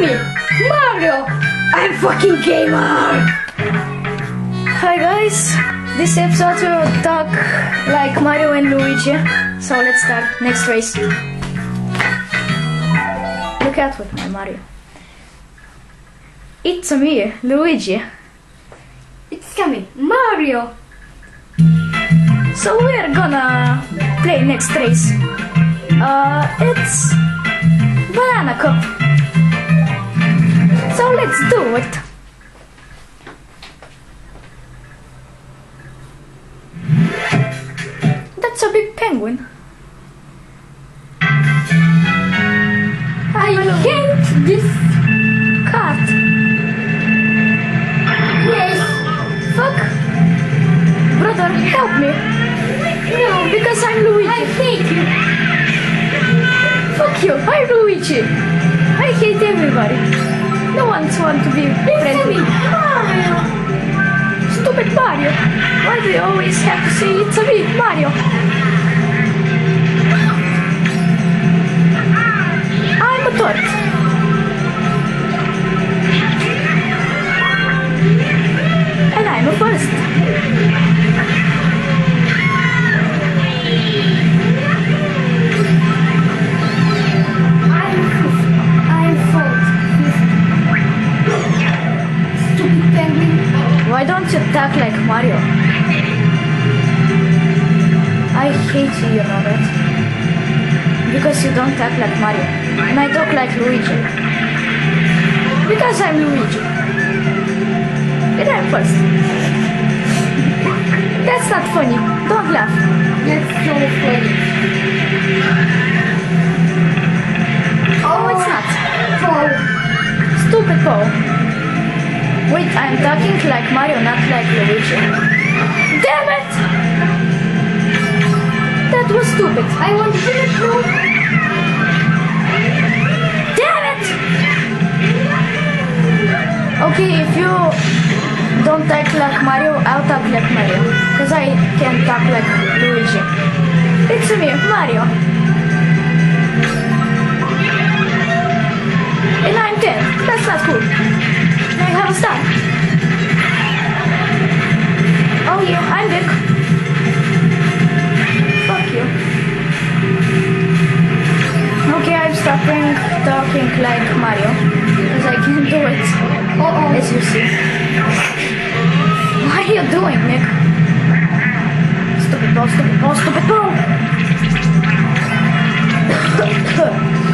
me, Mario. I'm fucking gamer. Hi guys, this episode will talk like Mario and Luigi. So let's start. Next race. Look out with my Mario. It's me, Luigi. It's coming, Mario. So we're gonna play next race. Uh, it's Banana Cup. Let's do it. That's a big penguin. I hate this. Cat. Yes. Fuck. Brother, help me. No, because I'm Luigi. I hate you. Fuck you. I'm Luigi. I hate everybody. No one wants to be friendly. Mario. Ah, stupid Mario. Why do you always have to say it's a me, Mario? Why don't you talk like Mario? I hate you, you know that. Because you don't talk like Mario. And I talk like Luigi. Because I'm Luigi. And I'm first. That's not funny. Don't laugh. That's so funny. I'm talking like Mario, not like Luigi. Damn it! That was stupid. I want to finish now. Damn it! Okay, if you don't talk like Mario, I'll talk like Mario. Because I can talk like Luigi. It's me, Mario. And I'm 10. That's not cool. I have a star. Oh yeah, I'm big. Fuck you. Okay, I'm stopping talking like Mario. Because I can't do it. Uh-oh. As you see. What are you doing, Nick? Stupid ball, stupid ball, stupid ball!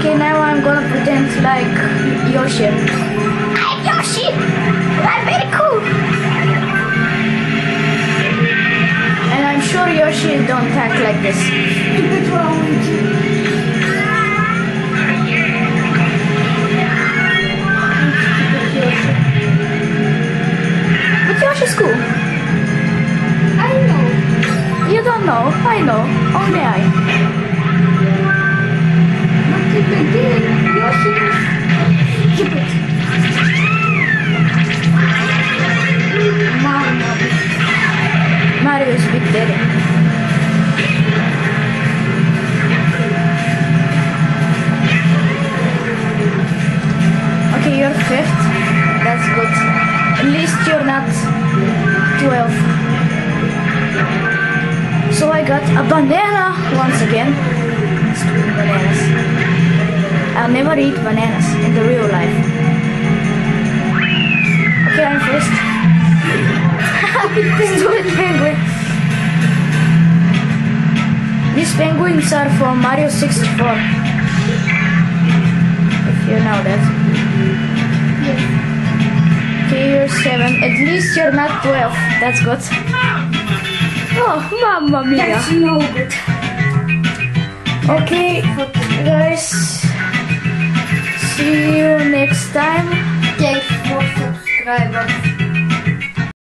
okay, now I'm gonna pretend like Yoshi. I'm Yoshi! I'm very cool! And I'm sure Yoshi don't act like this. Stupid Yoshi's cool. I know. You don't know. I know. Only I. Big Daddy. Okay, you're fifth. That's good. At least you're not 12. So I got a banana once again. I'll never eat bananas in the real life. Okay, I'm first. Stupid penguin. These penguins are from Mario 64. If you know that. Okay, you're 7. At least you're not 12. That's good. Oh, mamma mia. That's no good. Okay, guys. See you next time. Thanks for subscribers.